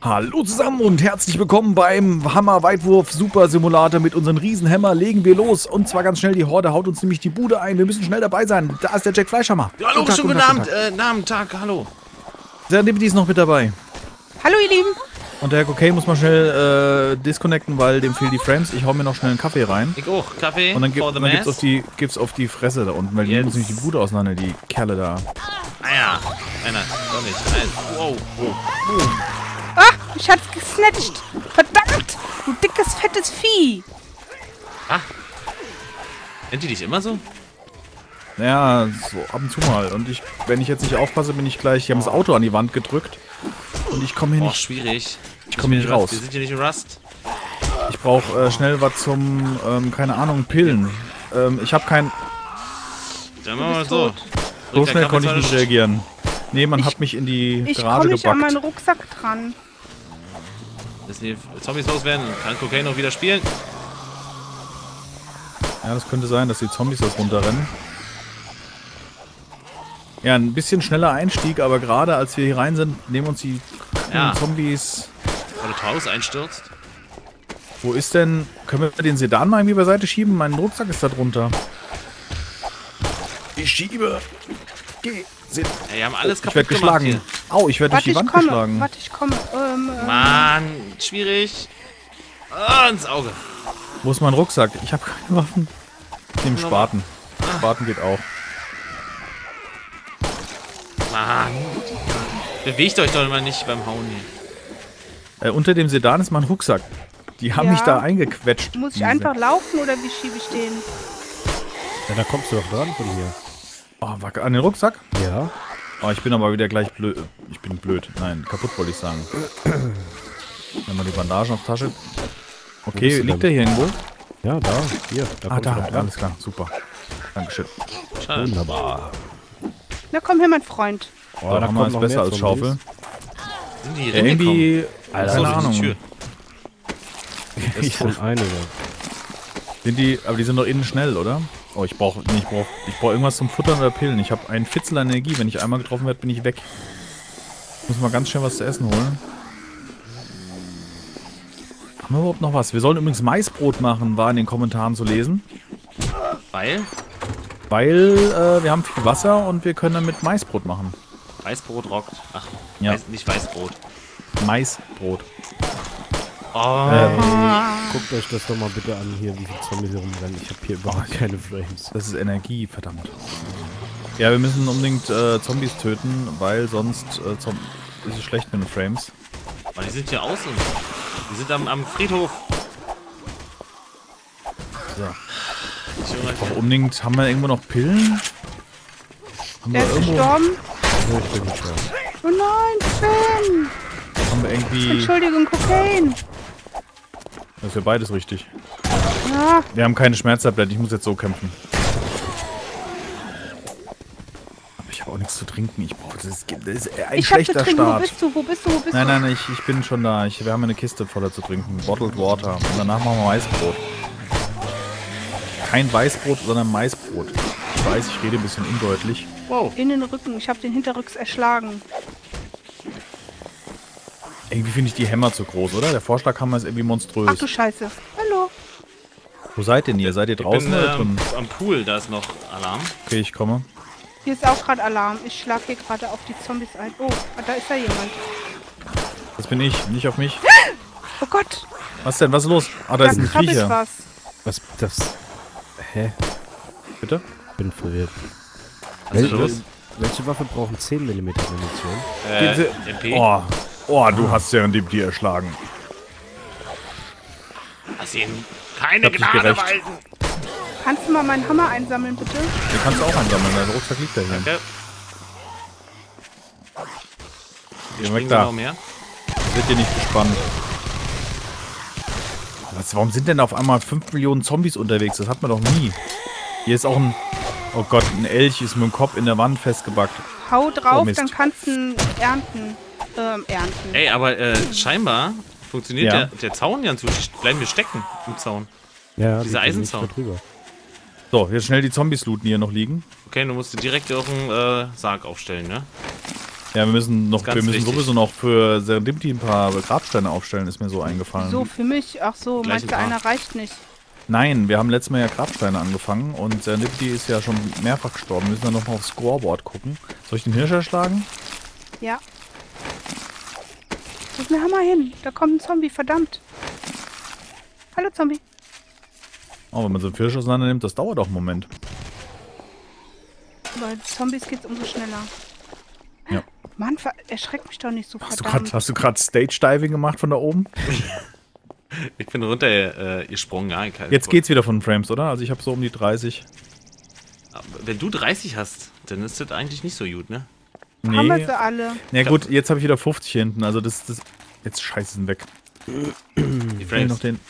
Hallo zusammen und herzlich willkommen beim Hammer-Weitwurf Super Simulator. Mit unseren Riesenhammer legen wir los. Und zwar ganz schnell, die Horde haut uns nämlich die Bude ein. Wir müssen schnell dabei sein. Da ist der Jack Fleischhammer. Ja, hallo, schönen guten Abend, äh, Namen, Tag, hallo. Der Liberty ist noch mit dabei. Hallo ihr Lieben. Und der Herr Cocaine muss mal schnell äh, disconnecten, weil dem fehlen die Frames. Ich hau mir noch schnell einen Kaffee rein. Ich auch, Kaffee Und dann, gibt, dann gibt's, auf die, gibt's auf die Fresse da unten, weil die muss nämlich die Bude auseinander, die Kerle da. Ah ja, einer, doch nicht. Eins. Wow, wow. Ah, ich hab's gesnatcht. Verdammt, du dickes, fettes Vieh. Nennt die dich immer so? Ja, so ab und zu mal. Und ich, wenn ich jetzt nicht aufpasse, bin ich gleich. Die haben das Auto an die Wand gedrückt. Und ich komme hier Oh, nicht. schwierig. Ich komme hier nicht raus. Wir sind hier nicht in Rust. Ich brauche äh, schnell was zum, ähm, keine Ahnung, Pillen. Ähm, ich habe kein. Dann machen wir so. tot. So schnell konnte ich nicht reagieren. Nee, man Ich- hat mich in die Ich Garage komme nicht an meinen gebackt. Rucksack dran. Müssen die Zombies loswerden. Kann Cocaine noch wieder spielen? Ja, das könnte sein, dass die Zombies das runterrennen. Ja, ein bisschen schneller Einstieg, aber gerade als wir hier rein sind, nehmen uns die Ja. Zombies. Weil das Haus einstürzt. Wo ist denn. Können wir den Sedan mal irgendwie beiseite schieben? Mein Rucksack ist da drunter. Ich schiebe. Geh. Se Ey, haben alles ich kaputt werde gemacht geschlagen. Au, ich werde durch die ich Wand komme. geschlagen. Warte, ich komme. Ähm, hier. ähm, Mann, schwierig. Ah, ins Auge. Wo ist mein Rucksack? Ich habe keine Waffen. Ich nehme Spaten. Spaten geht auch. Mann. Bewegt euch doch immer nicht beim Hauen hier. Äh, unter dem Sedan ist mein Rucksack. Die haben Ja. mich da eingequetscht. muss ich diese- einfach laufen oder wie schiebe ich den? Ja, da kommst du doch dran von hier. Oh, wacke- an den Rucksack? Ja. Oh, ich bin aber wieder gleich blöd. Ich bin blöd. Nein, kaputt wollte ich sagen. Nimm mal die Bandagen auf Tasche. Okay, liegt der hier irgendwo? Ja, da. Hier. Da Ah, da. dran. Alles klar, super. Dankeschön. Wunderbar. Na komm her, mein Freund. Oh, da jetzt noch besser mehr als. Schaufel. Sind die irgendwie, Alter, keine die Ahnung. Tür. Das ist schon einige. Sind die, aber die sind doch innen schnell, oder? Oh, ich brauche ich brauch, ich brauch irgendwas zum Futtern oder Pillen. Ich habe einen Fitzel an Energie. Wenn ich einmal getroffen werde, bin ich weg. Ich muss mal ganz schnell was zu essen holen. Haben wir überhaupt noch was? Wir sollen übrigens Maisbrot machen, war in den Kommentaren zu lesen. Weil Weil äh, wir haben viel Wasser und wir können damit Maisbrot machen. Weißbrot rockt. Ach, Ja. weiß, nicht Weißbrot. Maisbrot. Oh, Guckt euch das doch mal bitte an, hier, wie viele Zombies hier rumrennen. Ich habe hier überhaupt keine Frames. Das ist Energie, verdammt. Ja, wir müssen unbedingt äh, Zombies töten, weil sonst äh, ist es schlecht mit den Frames. Aber die sind hier außen. Die sind am, am Friedhof. So. Junge, Auch unbedingt, haben wir irgendwo noch Pillen? Haben wir Der ist irgendwo, gestorben. Ja, ich bin gestorben. Oh nein, Finn. haben wir irgendwie, Entschuldigung, Kokain. Das ist ja beides richtig. Ja, Wir haben keine Schmerztablette, ich muss jetzt so kämpfen. Aber ich habe auch nichts zu trinken, ich brauche, das ist, das ist ein ich schlechter trinken. Wo Start. bist du? Wo bist du? Wo bist Nein, du? nein, ich, ich bin schon da. Ich, wir haben eine Kiste voller zu trinken. Bottled Water. Und danach machen wir Maisbrot. Kein Weißbrot, sondern Maisbrot. Ich weiß, ich rede ein bisschen undeutlich. wow. In den Rücken. Ich habe den hinterrücks erschlagen. Irgendwie finde ich die Hämmer zu groß, oder? Der Vorschlaghammer ist irgendwie Ach monströs. du Scheiße. Hallo. Wo seid denn ihr? Seid ihr Ich draußen bin oder ähm, drin? am Pool, da ist noch Alarm. Okay, ich komme. Hier ist auch gerade Alarm. Ich schlage hier gerade auf die Zombies ein. Oh, da ist ja jemand. Das bin ich, nicht auf mich. Oh Gott. Was denn? Was ist los? Ah, da Da ist ein Viecher. was. Was, das... Hä? Bitte? Bin verwirrt. Was ist Welche, los? welche Waffe brauchen 10 mm Munition? Äh, Diese- MP. Oh, oh, du hast ja die dir erschlagen. Lass ihn keine Gnade walten. Kannst du mal meinen Hammer einsammeln, bitte? Den kannst du auch einsammeln. Dein Rucksack liegt da hier. Danke. Geh weg Bringen da. mehr? Seid ihr nicht gespannt? Was, warum sind denn auf einmal 5 Millionen Zombies unterwegs? Das hat man doch nie. Hier ist auch ein... Oh Gott, ein Elch ist mit dem Kopf in der Wand festgebackt. Hau drauf, Oh, dann kannst du ihn ernten. Ähm, ernten. Ey, aber äh, scheinbar funktioniert Ja. der, der Zaun ja inzwischen. Bleiben wir stecken im Zaun. Ja, Dieser Eisenzaun. So, jetzt schnell die Zombies looten, die hier noch liegen. Okay, du musst dir direkt auf den äh, Sarg aufstellen, ne? Ja, wir müssen noch, Ganz wir müssen wichtig. sowieso noch für Serendipity ein paar Grabsteine aufstellen, ist mir so eingefallen. So, für mich. Ach so, Gleich meinst du, einer reicht nicht? Nein, wir haben letztes Mal ja Grabsteine angefangen und Serendipity ist ja schon mehrfach gestorben. Wir müssen dann nochmal aufs Scoreboard gucken. Soll ich den Hirsch erschlagen? Ja. Gib mir Hammer hin. Da kommt ein Zombie, verdammt. Hallo Zombie. Oh, wenn man so einen Hirsch auseinander nimmt, das dauert auch einen Moment. Bei Zombies geht's umso schneller. Ja. Mann, ver erschreckt mich doch nicht so Hast du verdammt. grad- hast du gerade Stage-Diving gemacht von da oben? Ich bin runter äh, gesprungen. Ja, kein- Jetzt geht's wieder von Frames, oder? Also ich habe so um die 30. Aber Wenn du 30 hast, dann ist das eigentlich nicht so gut, ne? Haben wir Nee. sie alle. Ja gut, jetzt habe ich wieder 50 hier hinten. Also das, das jetzt scheiße sind weg. Die Nee, noch Frames. den.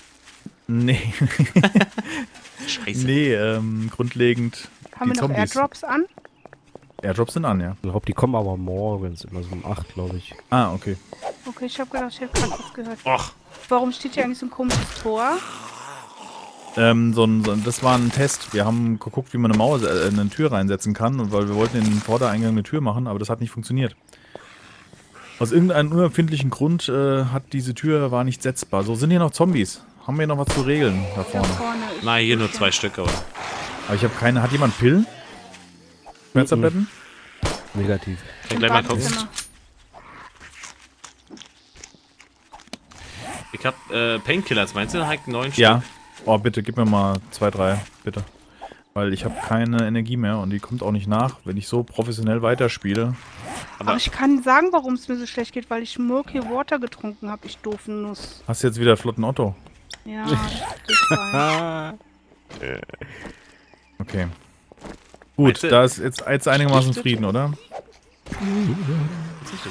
Nee, Scheiße. nee, ähm, grundlegend. Haben die wir noch Zombies. Airdrops an? Airdrops sind an, ja. Ich glaube, die kommen aber morgens, immer so um 8, glaube ich. Ah, okay. Okay, ich habe gedacht, ich hätte gerade was gehört. Och, Warum steht hier eigentlich so ein komisches Tor? Ähm, so ein, so ein, das war ein Test. Wir haben geguckt, wie man eine Mauer, äh, eine Tür reinsetzen kann, und weil wir wollten in den Vordereingang eine Tür machen, aber das hat nicht funktioniert. Aus irgendeinem unerfindlichen Grund äh, hat diese Tür war nicht setzbar. So sind hier noch Zombies. Haben wir hier noch was zu regeln da vorne? Ich na, hier nur zwei Stück, aber. Aber ich habe keine. Hat jemand Pillen? Schmerztabletten? Negativ. Im gleich mal gucken. Ich hab äh, Painkillers, meinst du? Halt neun Stück. Oh, bitte, gib mir mal zwei, drei, bitte. Weil ich habe keine Energie mehr und die kommt auch nicht nach, wenn ich so professionell weiterspiele. Aber ich kann sagen, warum es mir so schlecht geht, weil ich Murky Water getrunken habe, ich doofen Nuss. Hast du jetzt wieder flotten Otto? Ja, weiß. Okay. Gut, du- da ist jetzt, jetzt einigermaßen? Frieden, oder?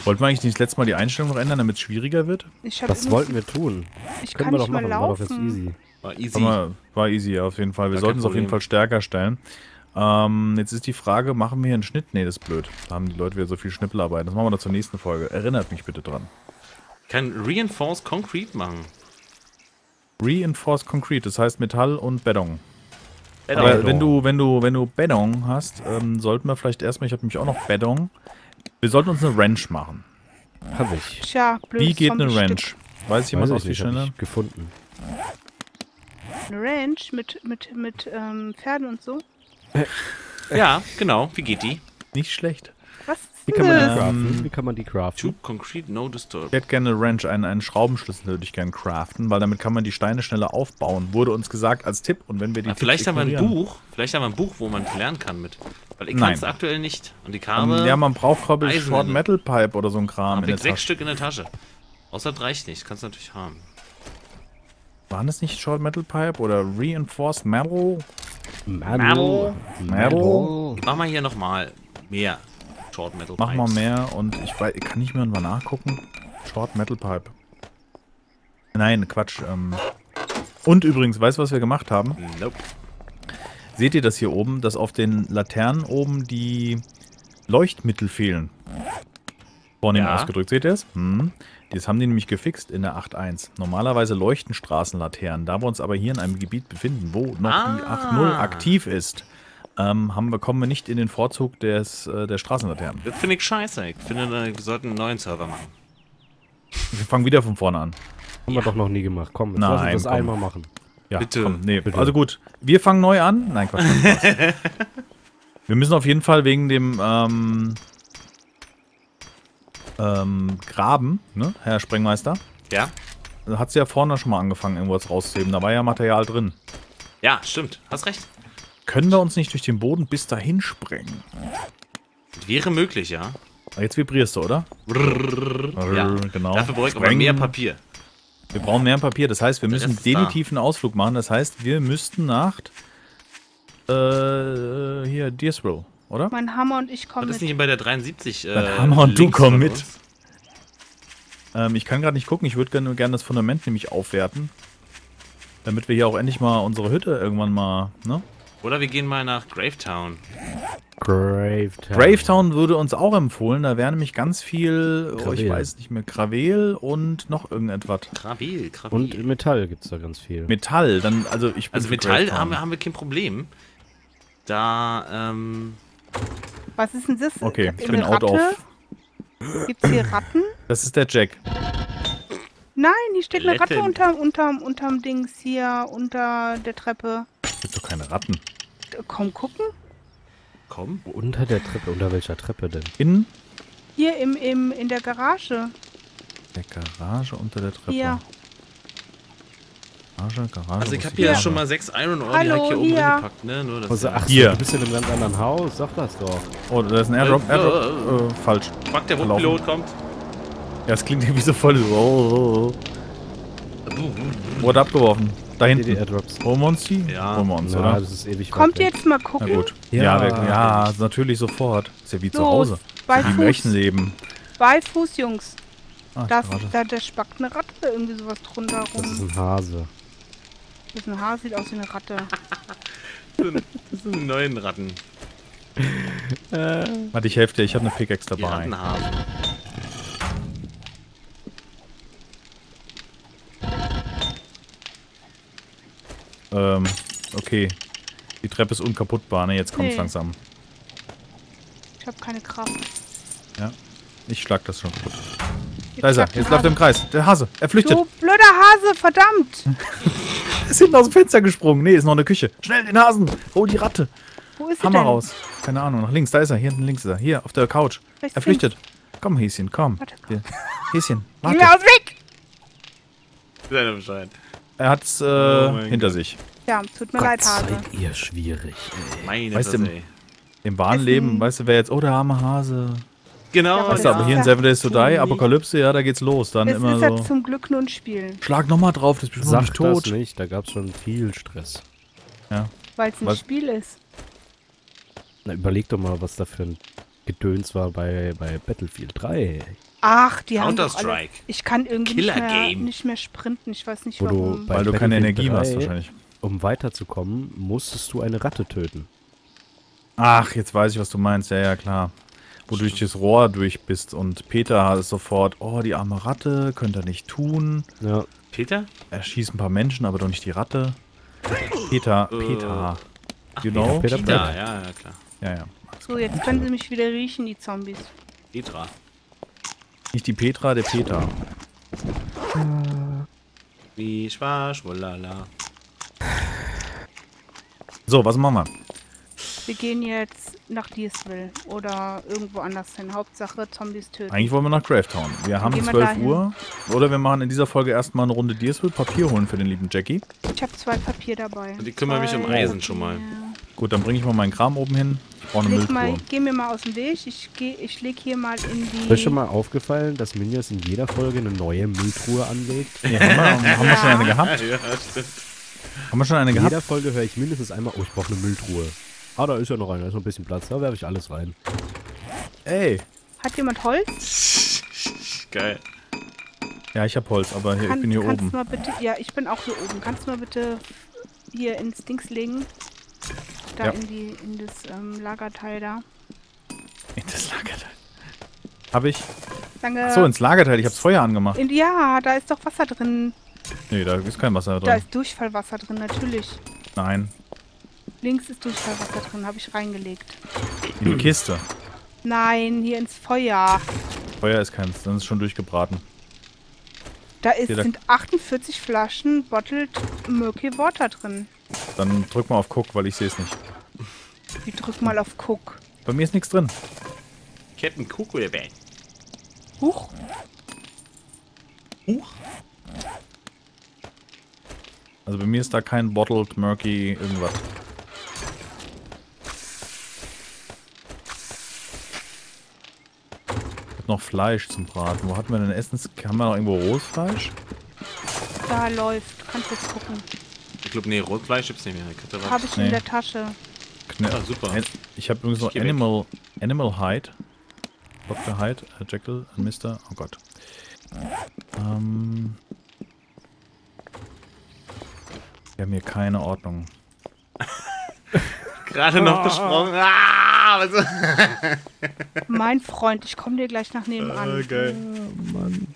Wollten wir eigentlich nicht das letzte Mal die Einstellung noch ändern, damit es schwieriger wird? Ich, hab Das wollten wir tun. ich Können kann wir nicht doch mal machen, war doch jetzt laufen. easy. War easy. Mal, war easy, ja, auf jeden Fall. Wir sollten es auf jeden. Fall stärker stellen. Ähm, jetzt ist die Frage, machen wir hier einen Schnitt? Nee, das ist blöd. Da haben die Leute wieder so viel Schnippelarbeit. Das machen wir doch zur nächsten Folge. Erinnert mich bitte dran. Kann Reinforced Concrete machen. Reinforced Concrete, das heißt Metall und Beton. Beton. Aber wenn du, wenn du, wenn du Beton hast, ähm, sollten wir vielleicht erstmal, ich habe nämlich auch noch Beton, wir sollten uns eine Wrench machen. Hab ich. Tja, blödes Wie geht eine. Wrench? Weiß jemand aus ich Schnelle? ich gefunden. Eine Ranch mit, mit, mit ähm, Pferden und so. Ja, genau. Wie geht die? Nicht schlecht. Was ist Wie kann man die das? craften? Wie kann man die craften? Tube Concrete No Disturb. Ich hätte gerne eine Wrench, einen, einen Schraubenschlüssel würde ich gerne craften, weil damit kann man die Steine schneller aufbauen. Wurde uns gesagt als Tipp. Und wenn wir die Tipps vielleicht haben wir ein ignorieren- Buch. Vielleicht haben wir ein Buch, wo man lernen kann mit. Weil ich Nein. kann es aktuell nicht. Und die Kabel. ja, man braucht, glaube ich, Eisen Short in- Metal Pipe oder so ein Kram hab in der ich sechs Tasche. Stück in der Tasche. Außer das reicht nicht. Kannst du natürlich haben. Waren das nicht Short Metal Pipe oder Reinforced Metal? Metal. Metal. Mach mal hier nochmal mehr Short Metal Mach mal mehr und ich weiß, kann ich mir mal nachgucken. Short Metal Pipe. Nein, Quatsch. Ähm. Und übrigens, weißt du, was wir gemacht haben? Nope. Seht ihr das hier oben, dass auf den Laternen oben die Leuchtmittel fehlen? Vornehm Ja. ausgedrückt, seht ihr es? Hm. Das haben die nämlich gefixt in der 8.1. Normalerweise leuchten Straßenlaternen. Da wir uns aber hier in einem Gebiet befinden, wo noch die Ah. 8.0 aktiv ist, ähm, haben wir, kommen wir nicht in den Vorzug des, äh, der Straßenlaternen. Das finde ich scheiße. Ich finde, wir sollten einen neuen Server machen. Wir fangen wieder von vorne an. Haben wir doch noch nie gemacht. Komm, jetzt Nein, lass uns das komm. einmal machen. Ja, Bitte. Komm, nee, Bitte. Also gut, wir fangen neu an. Nein, Quatsch. wir müssen auf jeden Fall wegen dem ähm, ähm, Graben, ne, Herr Sprengmeister, Ja? hat sie ja vorne schon mal angefangen, irgendwo was rauszuheben. Da war ja Material drin. Ja, stimmt. Hast recht. Können wir uns nicht durch den Boden bis dahin sprengen? Wäre möglich, ja. Ah, Jetzt vibrierst du, oder? ja. Genau. Dafür bräuchte man Sprengen. mehr Papier. Wir brauchen mehr Papier. Das heißt, wir Der müssen definitiv einen Ausflug machen. Das heißt, wir müssten nach äh, hier Deersville, oder? Mein Hammer und ich kommen Das ist mit. nicht bei der 73. Äh, Dann Hammer und du komm mit. Ähm, ich kann gerade nicht gucken. Ich würde gerne gerne das Fundament nämlich aufwerten. Damit wir hier auch endlich mal unsere Hütte irgendwann mal, ne? Oder wir gehen mal nach Gravetown. Gravetown. Gravetown würde uns auch empfohlen. Da wäre nämlich ganz viel, oh, ich weiß nicht mehr, Gravel und noch irgendetwas. Gravel, Gravel. Und Metall gibt's da ganz viel. Metall, dann, also ich bin also Metall haben wir, haben wir kein Problem. Da, ähm, Was ist denn das? Okay, ich Eine bin out Ratte? of. Gibt's hier Ratten? Das ist der Jack. Nein, hier steht eine Ratte Letten. unter, unterm, unterm Dings hier, unter der Treppe. Gibt doch keine Ratten. Komm gucken. Komm. Unter der Treppe. Unter welcher Treppe denn? In Hier im, im, in der Garage. der Garage unter der Treppe. Hier. Garage, Garage. Also ich habe die hier Garage? schon mal sechs Iron Ore Hallo, direkt hier oben hier. hingepackt, ne? Nur das Also, ach so, Hier. du bist in einem ganz anderen Haus. Sag das doch. Oh, da ist ein Airdrop. Äh, Airdrop. Äh, falsch. Fuck, der. Rotpilot kommt. Ja, es klingt irgendwie so voll. so, Oh, oh, oh. Wurde abgeworfen. Da Die hinten. Airdrops. Holen wir uns die? Ja. Holen wir uns, Ja, oder? das ist ewig Kommt jetzt mal Na gucken. gut. Ja. Ja, wir, ja, natürlich sofort. Ist ja wie zu Los, Hause. bei Wie im Fuß. echten Leben. Bei Fuß, Jungs. Ah, Garage. da, da spackt eine Ratte irgendwie sowas drunter Das ist rum. ein Hase. Das ist ein Haar, sieht aus wie eine Ratte. Das sind die neuen Ratten. Warte, ich helfe dir. Ich habe eine Pickaxe Die dabei. Rattenhasen. Ähm, okay. Die Treppe ist unkaputtbar, ne? Jetzt kommt's Nee. langsam. Ich habe keine Kraft. Ich schlag das schon kaputt. Da ist er. Jetzt läuft er im. Kreis. Der Hase. Er flüchtet. Du blöder Hase, verdammt! Ist hinten aus dem Fenster gesprungen. Nee, ist noch eine Küche. Schnell den Hasen. Hol die Ratte. Wo ist Hammer er denn? raus. Keine Ahnung. Nach links. Da ist er. Hier hinten links ist er. Hier auf der Couch. Rechts, Er flüchtet. Komm, Häschen. Komm. Warte, Hier. Häschen. Geh Warte. aus dem Weg! Seid ihr Bescheid. Er hat's äh, Oh hinter Gott. sich. Ja, tut mir Gott, leid, Hase. seid ihr schwierig. ey. Meine Weißt du, ey. Im wahren. Leben, weißt du, wer jetzt, oh, der arme Hase. Genau, Ja, Weißt du, aber hier in ja- Seven Days to Die. Apokalypse, ja, da geht's los. Dann Es immer ist ja so. zum Glück nur ein Spiel, Schlag nochmal drauf, das ist bestimmt Sag nicht das tot. nicht, da gab's schon viel Stress. weil es ein Was? Spiel ist. Na, überleg doch mal, was da für ein Gedöns war bei, bei Battlefield 3. Ach, die haben doch alle... Counter-Strike. Ich kann irgendwie nicht mehr, Killer-Game. nicht mehr sprinten. Ich weiß nicht Wo du warum. bei- Weil du keine Energie hast, 3. wahrscheinlich. Um weiterzukommen, musstest du eine Ratte töten. Ach, jetzt weiß ich, was du meinst. Ja, ja, klar. Wo du durch das Rohr durch bist und Peter ist sofort, oh, die arme Ratte, könnte er nicht tun. Ja, Peter? Er schießt ein paar Menschen, aber doch nicht die Ratte. Peter, Äh. Peter. You know? Peter Peter, Pan. ja, ja, klar. Ja, ja. So, jetzt können sie mich wieder riechen, die Zombies. Petra. Nicht die Petra, der Peter. Wie schwasch, wolala. So, was machen wir? Wir gehen jetzt nach Deersville oder irgendwo anders hin. Hauptsache Zombies töten. Eigentlich wollen wir nach Gravetown. Wir haben gehen wir 12 dahin. Uhr. Oder wir machen in dieser Folge erstmal eine Runde Deersville, Papier holen für den lieben Jackie. Ich habe zwei Papier dabei. Und die kümmern mich um Eisen schon mal. Gut, dann bringe ich mal meinen Kram oben hin. Ich brauche eine Leg mal, Mülltruhe. geh mir mal aus dem Weg. Ich, geh, ich leg hier mal in die... Ist euch schon mal aufgefallen, dass Minjas in jeder Folge eine neue Mülltruhe anlegt? Ja, haben, wir, haben wir schon eine gehabt? Ja, stimmt. Haben wir schon eine In gehabt? jeder Folge höre ich mindestens einmal, oh, ich brauche eine Mülltruhe. Ah, da ist ja noch eine, da ist noch ein bisschen Platz, da werfe ich alles rein. Ey. Hat jemand Holz? Geil. Ja, ich habe Holz, aber hier, ich Kann- bin hier kannst oben. du mal bitte... Ja, ich bin auch hier oben. Kannst du mal bitte hier ins Dings legen? Da Ja. in, die, in das ähm, Lagerteil da. In das Lagerteil. Habe ich? Danke. So, ins Lagerteil. Ich habe das Feuer angemacht. in, ja, da ist doch Wasser drin. Nee, da ist kein Wasser Da drin. ist Durchfallwasser drin, natürlich. Nein. Links ist Durchfallwasser drin, habe ich reingelegt. In die Kiste. Nein, hier ins Feuer. Feuer ist keins, dann ist schon durchgebraten. Da ist, Hier, da- sind 48 Flaschen Bottled Murky Water drin. Dann drück mal auf Cook, weil ich sehe es nicht. Ich drück mal auf Cook. Bei mir ist nichts drin. Captain Cook oder wer? Huch. Huch. Also bei mir ist da kein Bottled Murky irgendwas. Noch Fleisch zum Braten. Wo hatten wir denn Essen? Haben wir noch irgendwo rohes Fleisch? Da läuft. Kannst jetzt gucken. Ich glaube, nee, Rotfleisch gibt's nicht mehr. Was. Habe ich Nee. in der Tasche. Kne Ah, super. An- Ich habe übrigens noch weg. Animal, Animal Hide. Dr. Hyde, äh, Jekyll, äh, Mr. Oh Gott. Ähm. Wir haben hier keine Ordnung. Gerade noch gesprungen. Ah, was Mein Freund, ich komme dir gleich nach nebenan. geil. Mann.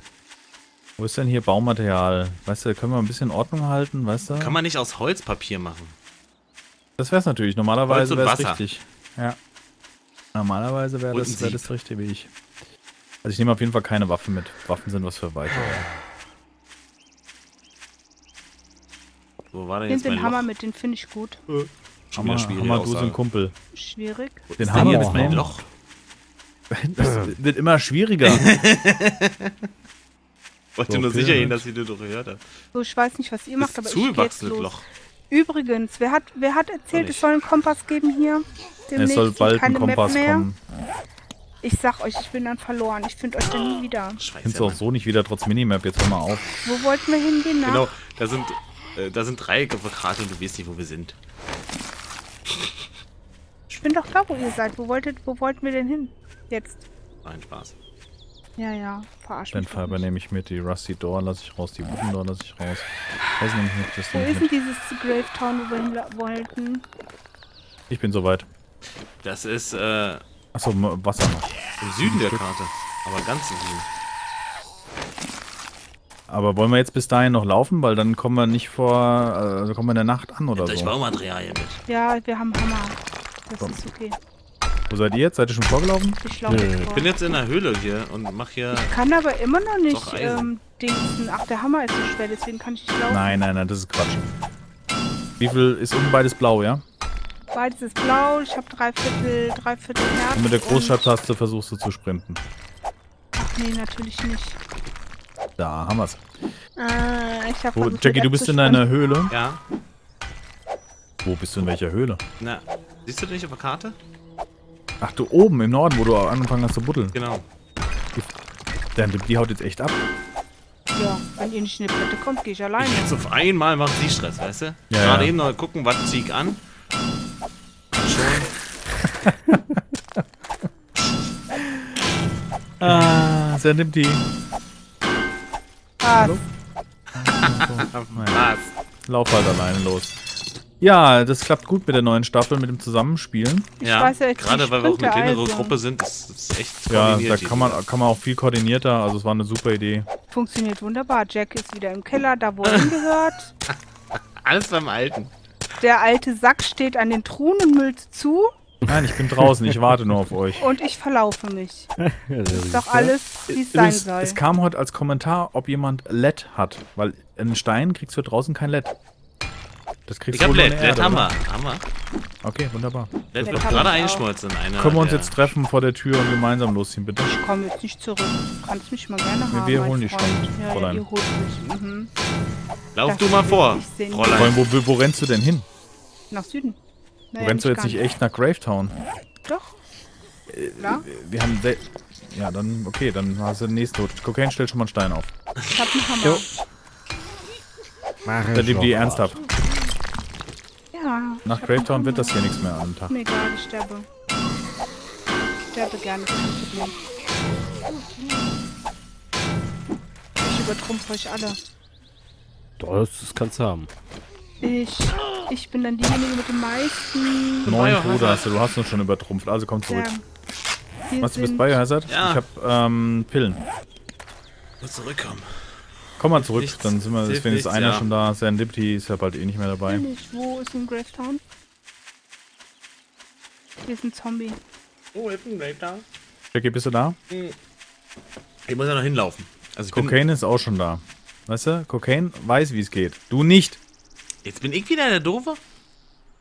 Wo ist denn hier Baumaterial? Weißt du, können wir ein bisschen Ordnung halten, weißt du? Kann man nicht aus Holzpapier machen? Das wär's natürlich. Normalerweise es Wasser. richtig. Ja. Normalerweise wäre das, wär das richtig wie ich. Also ich nehme auf jeden Fall keine Waffe mit. Waffen sind was für Weiche. Wo war denn Den, jetzt mein den Hammer Loch? mit, den finde ich gut. Schon wieder Hammer, schwierige Hammer du Aussage. Kumpel. Schwierig. Den ist denn hier Hammer jetzt mein nehmen. Loch? Das wird immer schwieriger. Wollte So, nur sicher gehen, dass ich das doch gehört habe. So, ich weiß nicht, was ihr macht, Das aber ich gehe jetzt los. Loch. Übrigens, wer hat, wer hat erzählt, es soll einen Kompass geben hier? es Demnächst soll und bald ein Kompass mehr? kommen. Ich sag euch, ich bin dann verloren. Ich finde euch dann nie wieder. Findest du auch so nicht wieder trotz Minimap. Jetzt hör mal auf. Wo wollten wir hingehen? Na? Genau, da sind, äh, da sind drei Quadrate und du weißt nicht, wo wir sind. Ich bin doch da, wo ihr seid. Wo wolltet, wo wollten wir denn hin? Jetzt. Nein, Spaß. Ja, ja, verarsch Den Fiber nicht. nehme ich mit. Die Rusty Door lasse ich raus. Die Wooden Door lasse ich raus. Das nehme ich mit. Das Wo ist denn dieses Grave Town, wo wir hin wollten? Ich bin soweit. Das ist äh, Achso, Wasser noch. im Süden der Karte. Aber ganz im Süden. Aber wollen wir jetzt bis dahin noch laufen? Weil dann kommen wir nicht vor, also kommen wir in der Nacht an oder Durch so. Baumaterialien mit. Ja, wir haben Hammer. Das So. ist okay. Wo seid ihr jetzt? Seid ihr schon vorgelaufen? Ich laufe jetzt Ich bin jetzt in der Höhle hier und mach hier. kann aber immer noch nicht Doch, Eisen. ähm, dingsen. Ach, der Hammer ist so schwer, deswegen kann ich nicht laufen. Nein, nein, nein, das ist Quatsch. Wie viel ist um beides blau, ja? Beides ist blau, ich habe drei Viertel, drei Viertel Herz. Und mit der Großstadttaste versuchst du zu sprinten. Ach nee, natürlich nicht. Da haben wir's. Ah, ich habe Wo, Jackie, du bist in deiner Höhle. Ja. Wo bist du in welcher Höhle? Na, siehst du den nicht auf der Karte? Ach, du oben im Norden, wo du angefangen hast zu buddeln. Genau. Dann die haut jetzt echt ab. Ja, wenn ihr nicht in die Platte kommt, gehe ich alleine. Ich jetzt auf einmal macht sie Stress, weißt du? Ja, Gerade ja. eben noch gucken, was zieh ich an. Schon. Ah, sehr nimmt die. Ah, Was? Lauf halt alleine los. Ja, das klappt gut mit der neuen Staffel, mit dem Zusammenspielen. Ich ja, weiß ja jetzt gerade weil wir auch eine kleinere also. Gruppe sind, ist es echt Ja, da kann man, kann man auch viel koordinierter. Also es war eine super Idee. funktioniert wunderbar. Jack ist wieder im Keller, da wo er hingehört. Alles beim Alten. Der alte Sack steht an den Truhen und müllt zu Nein, ich bin draußen, ich warte nur auf euch. und ich verlaufe mich. Ja, Ist doch alles, wie es sein soll. es kam heute als Kommentar, ob jemand LED hat. Weil in Stein kriegst du draußen kein LED. Das kriegst Ich hab LED, LED haben wir. Haben wir. Okay, wunderbar. LED wird gerade einschmolzen in einer. Können wir uns jetzt treffen vor der Tür und gemeinsam losziehen, bitte? Ich komme jetzt nicht zurück. Du kannst mich mal gerne haben. wir holen dich schon, Ja, ja, Fräulein. ihr holt mich. Mhm. Lauf Das du mal vor, ich sehen. Vor allem, Fräulein. wo, wo, wo rennst du denn hin? Nach Süden. Naja, rennst du jetzt nicht echt nach Gravetown? Doch. Ja, Wir haben. Ja, dann, okay, dann hast du den nächsten. Cocaine stellt schon mal einen Stein auf. ich hab einen Hammer. Mach Da ich die, ernsthaft. Ja. Nach Gravetown wird das hier nichts mehr an dem Tag. Mir egal, ich sterbe. Ich sterbe gerne, kein Problem. Ich übertrumpfe euch alle. Das, das kannst du haben. Ich, ich bin dann diejenige mit den meisten. Neun. Tode hast du, du hast uns schon übertrumpft, also komm zurück. Ja. Was, du bist Biohazard? Ja. Ich hab ähm, Pillen. Muss zurückkommen. Komm mal zurück, Nichts. dann sind wir, ist wenigstens nichts, einer ja. schon da. Serendipity ist ja bald eh nicht mehr dabei. Nicht. Wo ist ein Gravetown? Hier ist ein Zombie. Oh, Hippen, da. Jackie, bist du da? Ich muss ja noch hinlaufen. Also bin, Cocaine ist auch schon da. Weißt du, Cocaine weiß, wie es geht. Du nicht. Jetzt bin ich wieder der Doofe?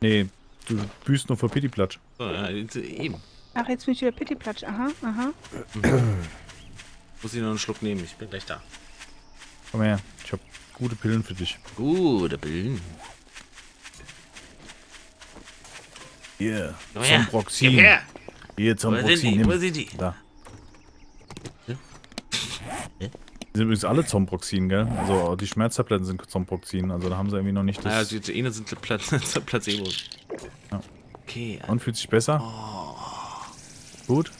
Nee, du büßt nur vor Pittiplatsch. So, ja, jetzt, eben. Ach, jetzt bin ich wieder Pittiplatsch. Aha, aha. Muss ich noch einen Schluck nehmen. Ich bin gleich da. Komm her, ich hab gute Pillen für dich. Gute Bilden. Hier, Komm her. Zombroxin. Gib her. Hier, Wo sind Zombroxin. die? Wo Nimm. sind die? Da. Die sind übrigens alle Zombroxin, gell? Also die Schmerztabletten sind Zombroxin, also da haben sie irgendwie noch nicht Naja, das... die die eine sind Platz, Placebos. Ja. Okay, Und fühlt sich besser? Gut?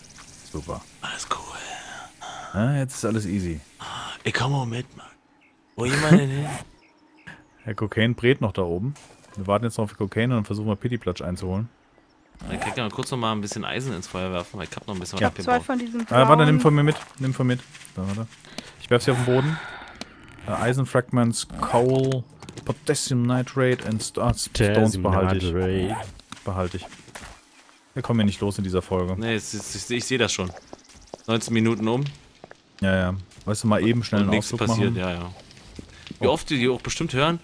Super. alles cool. Ja, jetzt ist alles easy. Ich komme auch mit, Mann. Wo jemand denn hin? Herr Cocaine brät noch da oben. Wir warten jetzt noch auf Cocaine und dann versuchen wir Pittiplatsch einzuholen. Dann kann ich ja mal kurz noch mal ein bisschen Eisen ins Feuer werfen, weil ich hab noch ein bisschen was Ja. Zwei abgebaut. von diesen Ah, warte, nimm von mir mit. Nimm von mir mit. Da, warte. Ich werf sie auf den Boden. Äh, Eisenfragments, Coal, Potassium Nitrate und St ah, Stones behalte ich. Nitrate. Behalte ich. Wir kommen hier nicht los in dieser Folge. Nee, es ist, ich, ich sehe das schon. 19 Minuten um. Ja, ja. Weißt du, mal eben schnell und einen Ausflug passiert, machen. ja, ja. Wie oft die auch bestimmt hören,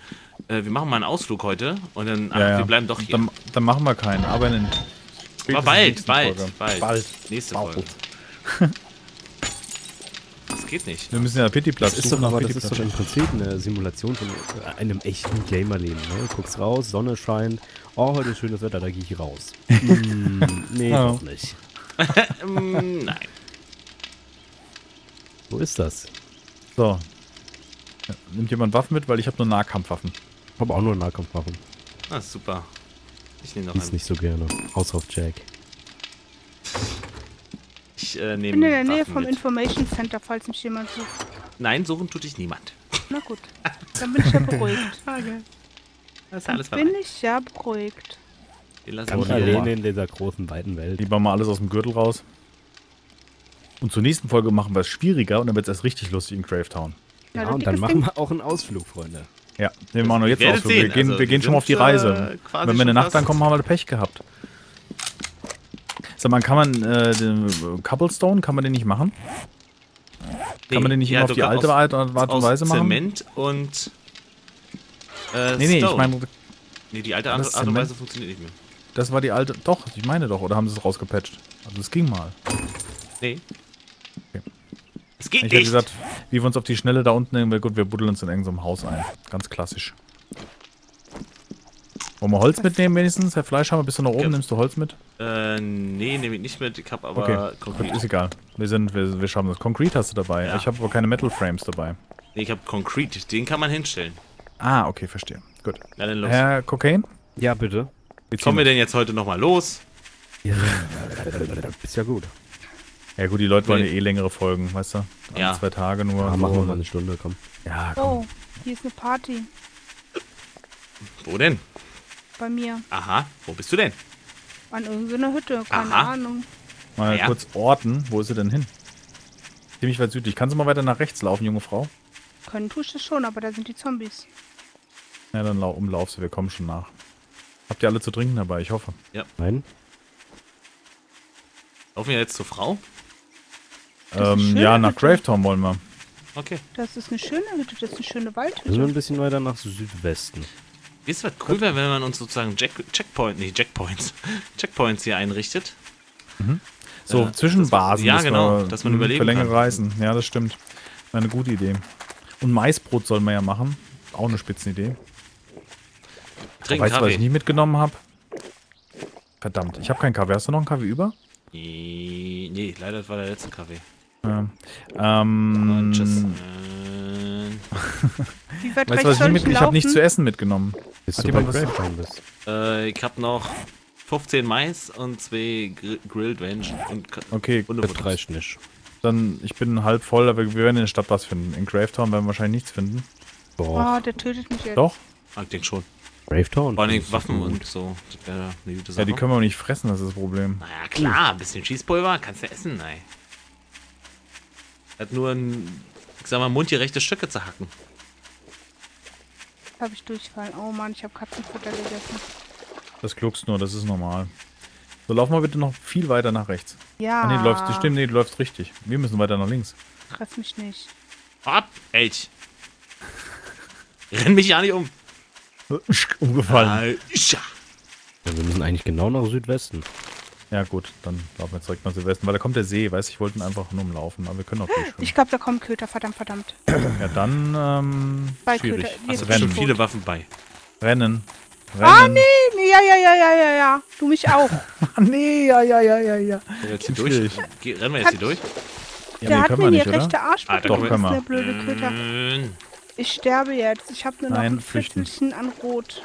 äh, wir machen mal einen Ausflug heute und dann, ach, Ja, ja. wir bleiben doch hier. Dann, dann machen wir keinen, aber in den Aber bald, bald, Folge. bald, Bald. Nächste Bald. Folge. Das geht nicht. Wir müssen ja Pittiplatz Das ist doch aber das ist doch im Prinzip eine Simulation von äh, einem echten Gamerleben. Ne? Du guckst raus, Sonne scheint. Oh, heute ist schönes Wetter, da gehe ich raus. mm, nee, Ja. doch nicht. nein. Wo ist das? So. Ja, Nimmt jemand Waffen mit, weil ich habe nur Nahkampfwaffen. Ich habe auch nur Nahkampfwaffen. Ah, super. Ich nehme noch Dies einen. nicht so gerne. Außer auf Jack. Ich äh, Ich nehme bin in der Nähe Waffen vom mit. Information Center, falls mich jemand sucht. Nein, suchen tut dich niemand. Na gut, dann bin ich ja beruhigt. Das ist alles Bin bereit. ich ja beruhigt. Wir lassen alleine. alleine in dieser großen, weiten Welt. Lieber mal alles aus dem Gürtel raus. Und zur nächsten Folge machen wir es schwieriger und dann wird es erst richtig lustig in Gravetown. Ja, und dann machen wir auch einen Ausflug, Freunde. Ja, wir machen noch jetzt Ausflug. Wir sehen, gehen, also wir gehen wir schon mal auf die Reise. äh, quasi Wenn wir eine Nacht ankommen, haben wir Pech gehabt. Sag mal, kann man äh, den Cobblestone, kann man den nicht machen? Kann man den nicht ja, immer auf die alte Art und Art und aus Weise machen? Zement und äh, Nee, nee, ich Stone. meine, Nee, die alte Art Art und? Weise funktioniert nicht mehr. das war die alte. Doch, ich meine doch. Oder haben sie es rausgepatcht? Also es ging mal. Nee. Okay. Es geht Ich hätte nicht. gesagt, wie wir uns auf die Schnelle da unten nehmen, gut, wir buddeln uns in irgendeinem Haus ein. Ganz klassisch. Wollen wir Holz mitnehmen wenigstens? Herr Fleischhammer, bist du noch oben? Ja. Nimmst du Holz mit? äh, nee, nehme ich nicht mit. Ich habe aber Okay, Konkret. ist egal. Wir sind, wir, wir schaffen das. Concrete hast du dabei. Ja. Ich habe aber keine Metal Frames dabei. Nee, ich habe Concrete. Den kann man hinstellen. Ah, okay, verstehe. Gut. Na dann los. Herr Cocaine? Ja, bitte. Ziehen Kommen wir denn jetzt heute nochmal los? Ja, ist ja gut. Ja gut, die Leute wollen ja eh längere Folgen, weißt du? Ein, Ja. zwei Tage nur. Ja, machen wir mal eine Stunde, komm. Ja, komm. Oh, hier ist eine Party Wo denn? bei mir. Aha, wo bist du denn? An irgendeiner Hütte, keine Aha. Ahnung. Mal Ja. kurz orten. Wo ist sie denn hin? Ziemlich weit südlich. Kannst du mal weiter nach rechts laufen, junge Frau? Können tue ich das schon, aber da sind die Zombies. Ja, dann lau umlauf sie. Wir kommen schon nach. Habt ihr alle zu trinken dabei? Ich hoffe. Nein? Laufen wir jetzt zur Frau? Ähm, ja, nach. Gravetown wollen wir. Okay. Das ist eine schöne Hütte, das ist eine schöne Wir sind Waldhütte. ein bisschen weiter nach Südwesten. Wisst ihr, was cool wäre, wenn man uns sozusagen Jack Checkpoint, nee, Checkpoints, Checkpoints hier einrichtet? So, Ja, Zwischenbasen. ja, dass genau, wir, dass man mh, überleben Für längere kann. Reisen. Ja, das stimmt. Eine gute Idee. Und Maisbrot sollen wir ja machen. Auch eine Spitzenidee. Trinken weißt du, was ich nie mitgenommen habe? Verdammt, ich habe keinen Kaffee. Hast du noch einen Kaffee über? Nee, nee, leider das war der letzte Kaffee. Ja. Ähm, Tschüss. weißt Wie weit du, was ich mit, ich habe nichts zu essen mitgenommen. Bis Hat du jemand was- bist. Äh, ich habe noch 15 Mais und zwei Gr Grilled Ranch und Ka- Okay, und Das reicht nicht. dann ich bin halb voll, aber wir werden in der Stadt was finden. In Gravetown werden wir wahrscheinlich nichts finden. Boah, Oh, der tötet mich jetzt. Doch? Ah, ich denke schon. Gravetown. Vor allem Waffen gut. und so. Das wäre eine gute Sache. Ja, die können wir auch nicht fressen, das ist das Problem. naja, klar, ein bisschen Schießpulver kannst du essen, nein. Hat nur ein, ich sag mal, mundgerechte Stücke zu hacken. Habe ich durchfallen. Oh Mann, ich habe Katzenfutter gegessen. Das gluckst nur, das ist normal. So, lauf mal bitte noch viel weiter nach rechts. Ja. Ah, nee, du läufst, stimmt, nee, du läufst richtig. Wir müssen weiter nach links. Treff mich nicht. Ab, Elch. Renn mich ja nicht um. Umgefallen. Ah. Ja, wir müssen eigentlich genau nach Südwesten. Ja gut, dann laufen wir zurück nach Südwesten, weil da kommt der See, weißt du, ich wollte ihn einfach nur umlaufen, aber wir können auch durchschwimmen. Ich glaube, da kommen Köter. Verdammt, verdammt. Ja, dann, ähm, Zwei schwierig. Köter. Sind bestimmt tot. viele Waffen bei. Rennen. Rennen. Ah, nee, nee, ja, ja, ja, ja, ja, ja. Du mich auch. Ah, nee, ja, ja, ja, ja, ja. Rennen wir jetzt hier durch? Geh, rennen wir jetzt hier durch? Ja, der nee, hat mir nicht, oder? rechte Arschbacke Ah, doch, können wir. der blöde Köter. Ich sterbe jetzt. Ich habe nur noch Nein, ein. Viertelchen an Rot.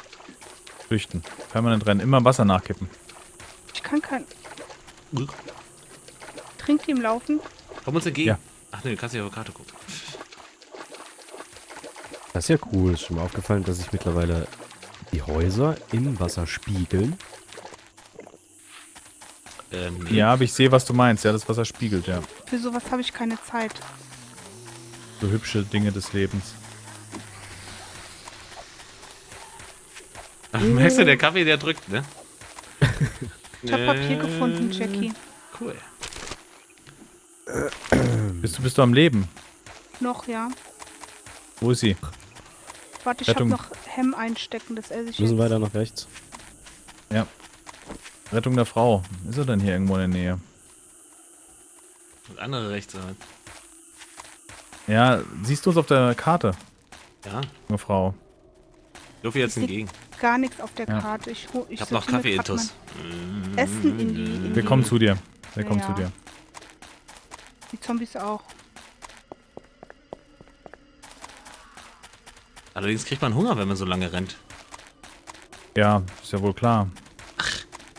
Flüchten. Permanent rennen. Immer Wasser nachkippen. Kann kein... Trinkt die im Laufen? Komm uns entgegen. Ja. Ach nee, du kannst nicht auf die Karte gucken. Das ist ja cool. Ist schon mal aufgefallen, dass sich mittlerweile die Häuser im Wasser spiegeln. Ähm, nee. Ja, aber ich sehe, was du meinst. Ja, das Wasser spiegelt, ja. Für sowas habe ich keine Zeit. So hübsche Dinge des Lebens. Ach, merkst du, der Kaffee, der drückt, ne? Ich habe Papier Äh, gefunden, Jackie. Cool. Bist du, bist du am Leben? Noch, ja. Wo ist sie? Warte, ich habe Rettung. noch Hem einstecken, das esse ich Müssen jetzt. weiter nach rechts. Rettung der Frau. Ist er denn hier irgendwo in der Nähe? Und andere rechts. oder? Ja, siehst du uns auf der Karte, Ja, junge Frau? ich laufe jetzt entgegen. Gar nichts auf der Ja. Karte. Ich, ich Ich habe noch Kaffee-Intus. Essen in die, in Wir kommen zu dir. Wir kommen zu dir. die Zombies auch. Allerdings kriegt man Hunger, wenn man so lange rennt. Ja, ist ja wohl klar.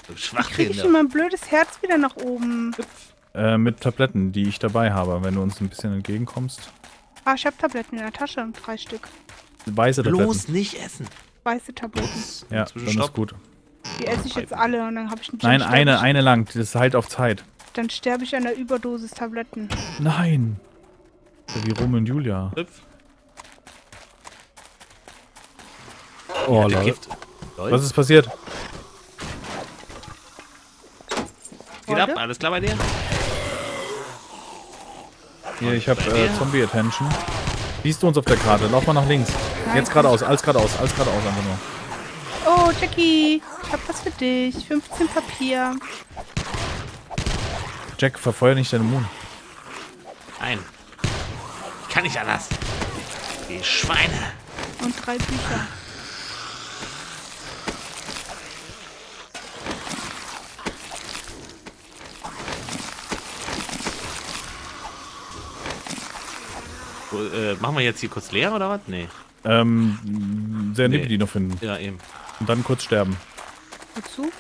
So Kriege Schwachkinder. ich denn mein blödes Herz wieder nach oben? Äh, mit Tabletten, die ich dabei habe, wenn du uns ein bisschen entgegenkommst. Ah, ich habe Tabletten in der Tasche. Drei Stück. Weiße Tabletten. Bloß nicht essen. Weiße Tabletten. Ja, dann ist gut. Die esse ich jetzt alle und dann habe ich einen Nein, eine, eine lang. Das ist halt auf Zeit. Dann sterbe ich an der Überdosis Tabletten. Nein. Ja, Wie Rom und Julia. Hüpf. Oh, Der Leute. Was ist passiert? Geht ab, alles klar bei dir? Hier, ich habe äh? Zombie-Attention. Siehst du uns auf der Karte? Lauf mal nach links. Jetzt geradeaus, alles geradeaus, alles geradeaus einfach nur. Oh, Jackie, ich habe was für dich. 15 Papier. Jack, verfeuer nicht deinen Mond. Nein. Ich kann nicht anders. Die Schweine. Und drei Bücher. Äh, machen wir jetzt hier kurz leer oder was? Nee. Ähm, sehr Nee. die noch finden. Ja, eben. Und dann kurz sterben. Wozu?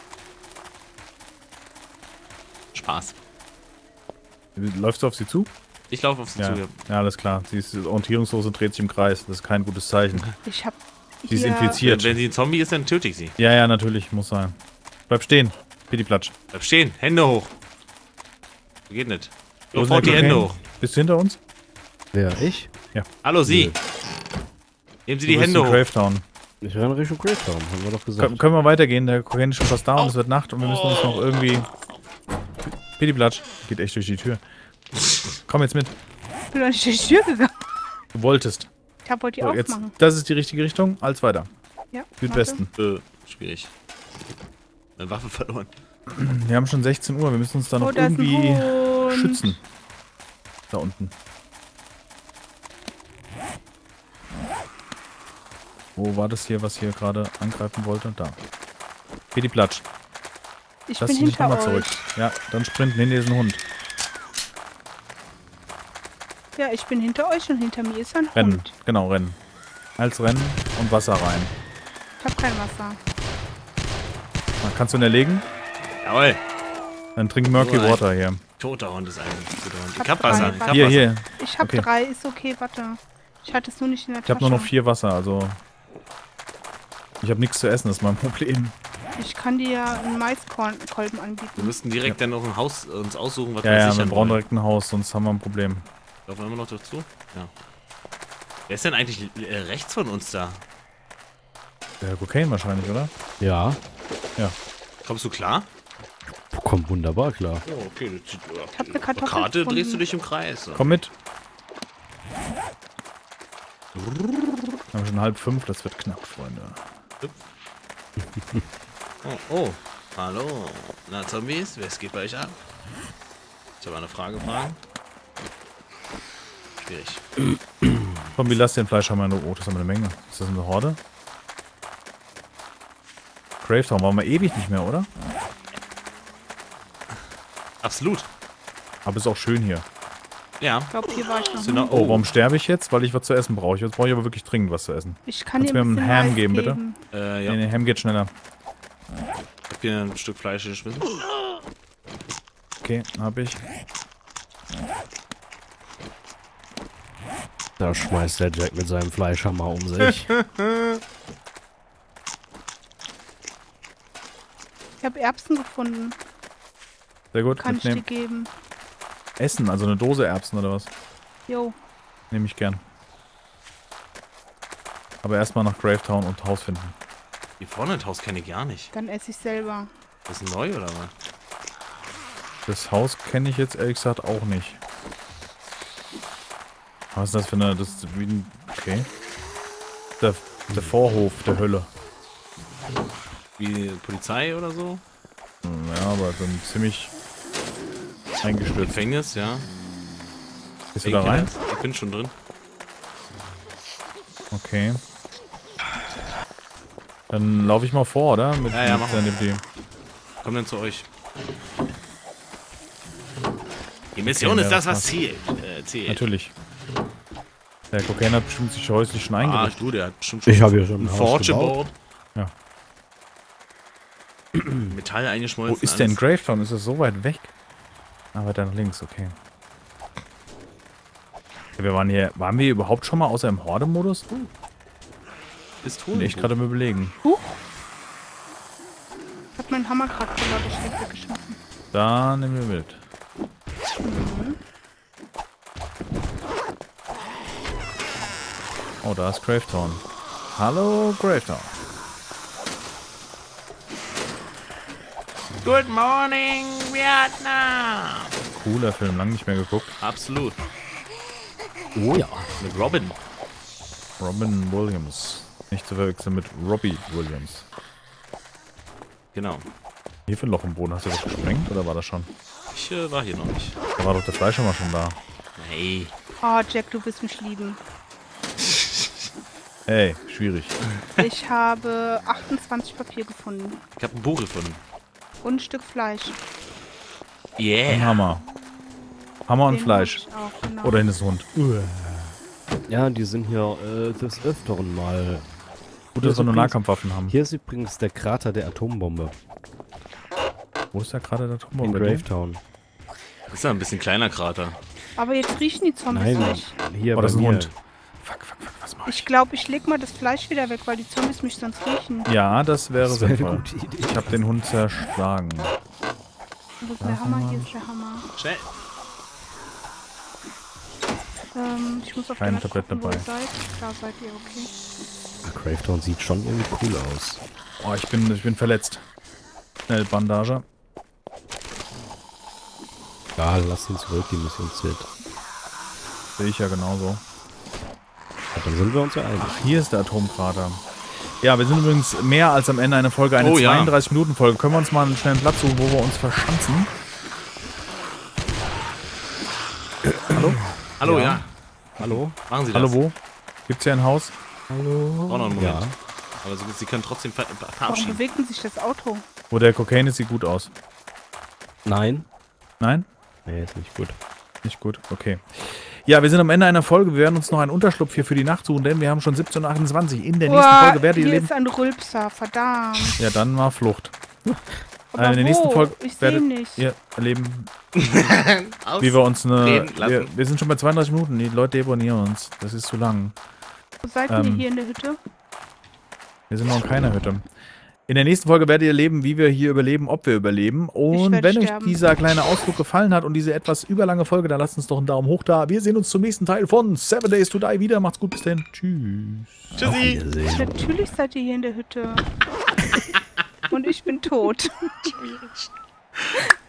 Spaß. Läufst du auf sie zu? Ich laufe auf sie Ja. zu. ja, alles klar. Sie ist orientierungslos und dreht sich im Kreis. Das ist kein gutes Zeichen. Ich habe Sie ist infiziert. Wenn, sie ein Zombie ist, dann töte ich sie. Ja, ja, natürlich, muss sein. Bleib stehen. Pittiplatsch. Bleib stehen. Hände hoch. Geht nicht. Sofort die Hände hoch. Bist du hinter uns? Wer? Ich? Hallo, Sie. Nö. Nehmen Sie die Hände hoch. Gravetown. Ich renne Richtung Gravetown, haben wir doch gesagt. Kön können wir weitergehen? Der Kokain ist schon fast da und es wird Nacht und wir müssen uns noch irgendwie... Pittiplatsch. Geht echt durch die Tür. Komm jetzt mit. Ich bin doch nicht durch die Tür gegangen. Du wolltest. Ich habe heute die So, jetzt, aufmachen. das ist die richtige Richtung. Als weiter. Ja, Südwesten. Äh, schwierig. Meine Waffe verloren. Wir haben schon 16 Uhr. Wir müssen uns da noch Oh, irgendwie schützen. Da unten. Wo war das hier, was hier gerade angreifen wollte? Da. Pittiplatsch. Ich Lass bin dich nicht nochmal zurück. Ja, dann sprinten hinter diesen Hund. Ja, ich bin hinter euch und hinter mir ist ein Rennen. Hund. Genau, rennen. Als rennen und Wasser rein. Ich habe kein Wasser. Dann kannst du ihn erlegen? Jawohl. Dann trink Murky Alright. Water hier. Toter Hund ist ein guter Hund. Hab Ich hab Wasser. drei Ich hab. Hier, Wasser. hier. Ich habe Okay. drei, ist okay, warte. Ich hatte es nur nicht in der Ich Tasche. habe nur noch vier Wasser, also... Ich habe nichts zu essen, das ist mein Problem. Ich kann dir einen Maiskolben Wir anbieten. müssten direkt dann noch ein Haus uns aussuchen, was Ja, wir ja, wir sichern brauchen wollen. direkt ein Haus, sonst haben wir ein Problem. Laufen wir immer noch dazu? Ja. Wer ist denn eigentlich äh, rechts von uns da? Der Kokain wahrscheinlich, oder? Ja, Kommst du klar? kommt wunderbar klar. Oh, okay. Das sieht, Ich hab eine Kartoffel Karte gefunden. drehst du dich im Kreis. Komm mit. Haben schon halb fünf, das wird knapp, Freunde. Oh, oh. Hallo. Na, Zombies, wer geht bei euch ab? Ich habe eine Frage fragen. Schwierig. Komm, wie lass den Fleisch haben wir nur. Oh, das haben wir eine Menge. Ist das eine Horde? Gravetown waren wir ewig nicht mehr, oder? Absolut. Aber ist auch schön hier. Ja. Ich glaube, hier war ich noch. Noch, Oh, warum sterbe ich jetzt? Weil ich was zu essen brauche. Jetzt brauche ich aber wirklich dringend was zu essen. Ich kann Kannst dir du mir ein einen Ham Mais geben, bitte? Äh, ja. Nee, nee, Ham geht schneller. Ich hab hier ein Stück Fleisch geschmissen. Okay, hab ich. Da schmeißt der Jack mit seinem Fleischhammer um sich. Ich habe Erbsen gefunden. Sehr gut, Kann ich dir mitnehmen. geben. Essen, also eine Dose Erbsen oder was? Jo. Nehme ich gern. Aber erstmal nach Gravetown und Haus finden. Hier vorne das Haus kenne ich gar nicht. Dann esse ich selber. Das ist neu oder was? Das Haus kenne ich jetzt ehrlich gesagt auch nicht. Was ist das für eine. Das ist wie ein. Okay. Der, der Vorhof der Hölle. Wie Polizei oder so? Hm, Ja, aber so ein ziemlich eingestürzt. Gefängnis, ja. Bist du da rein? Ich bin schon drin. Okay. Dann laufe ich mal vor, oder? Mit, Ja, ja, mit mach mal. NFD. Komm dann zu euch. Die Mission Okay, ist das, was passt. zählt. Äh, zählt. Natürlich. Der Kokain hat bestimmt sich häuslich schon Ah, eingerichtet. du, der hat bestimmt Ich habe ja schon ein Forge gebaut. Ja. Metall Wo eingeschmolzen. ist denn alles. Gravetown? Ist das so weit weg? Ah, weiter nach links, okay. Ja, Wir waren hier. Waren wir überhaupt schon mal außer im Horde-Modus? Ist Bin echt gerade im Überlegen. Huch. Ich hab meinen Hammer gerade voller Geschenk weggeschmissen. Da nehmen wir mit. Oh, da ist Gravetown. Hallo, Gravetown. Good morning, Vietnam! Cooler Film, lang nicht mehr geguckt. Absolut. Oh ja. Mit Robin. Robin Williams. Nicht zu verwechseln mit Robbie Williams. Genau. Hier für ein Loch im Boden. Hast du das gesprengt oder war das schon? Ich äh, war hier noch nicht. Da war doch der Fleischer schon da. Hey. Oh, Jack, du wirst mich lieben. Ey, schwierig. Ich habe 28 Papier gefunden. Ich habe ein Buch gefunden. Und ein Stück Fleisch. Ein Yeah. Hammer. Hammer und Den Fleisch. hab ich auch, genau. Oder in das Hund. Ja, die sind hier äh, des Öfteren mal. Gut, dass wir nur Nahkampfwaffen haben. Hier ist übrigens der Krater der Atombombe Wo ist der gerade der in Turm? Gravetown. Das ist ja ein bisschen kleiner Krater. Aber jetzt riechen die Zombies Nein, nicht. hier Oh, das ist ein mir. Hund. Fuck, fuck, ich? Glaube, ich leg mal das Fleisch wieder weg, weil die Zombies mich sonst riechen. Ja, das wäre Das sinnvoll. gute Idee. Ich habe den Hund zerschlagen. Wo ist der Hammer? Hier ist der Hammer. Schnell. Ähm, ich muss auf gucken, wo dabei. ihr seid. Da seid ihr, okay. Ah, Gravetown sieht schon irgendwie cool aus. Oh, ich bin, ich bin verletzt. Schnell Bandage. Ja, lass ihn zurück, die Mission zählt. Sehe ich ja genauso. Ja, dann sind wir uns ja einig. Hier ist der Atomkrater. Ja, wir sind übrigens mehr als am Ende einer Folge, eine Oh, ja. 32-Minuten-Folge. Können wir uns mal einen schnellen Platz suchen, wo wir uns verschanzen? Hallo, Ja. ja. Hallo? Machen Sie das. Hallo, wo? Gibt's hier ein Haus? Hallo? Auch noch einen Moment. Ja. Aber Sie, Sie können trotzdem ver ver- Warum verabschieden. bewegt denn sich das Auto? Wo der Kokain ist, sieht gut aus. Nein? Nein? Nee, ist nicht gut. Nicht gut, okay. Ja, wir sind am Ende einer Folge. Wir werden uns noch einen Unterschlupf hier für die Nacht suchen, denn wir haben schon 17.28 Uhr. In der nächsten Uah, Folge werdet ihr hier leben. ist ein Rülpser, verdammt. Ja, dann mal Flucht. Aber in der nächsten? Folge Ich sehe werdet ihn nicht. ihr erleben, wie wir uns eine. Reden lassen. Wir, wir sind schon bei 32 Minuten. Die Leute deponieren uns. Das ist zu lang. Wo seid ähm, ihr hier in der Hütte? Wir sind noch in keiner Hütte. In der nächsten Folge werdet ihr erleben, wie wir hier überleben, ob wir überleben. Und wenn euch sterben. dieser kleine Ausflug gefallen hat und diese etwas überlange Folge, dann lasst uns doch einen Daumen hoch da. Wir sehen uns zum nächsten Teil von Seven Days to Die wieder. Macht's gut, bis denn. Tschüss. Tschüssi. Natürlich seid ihr hier in der Hütte. Und ich bin tot.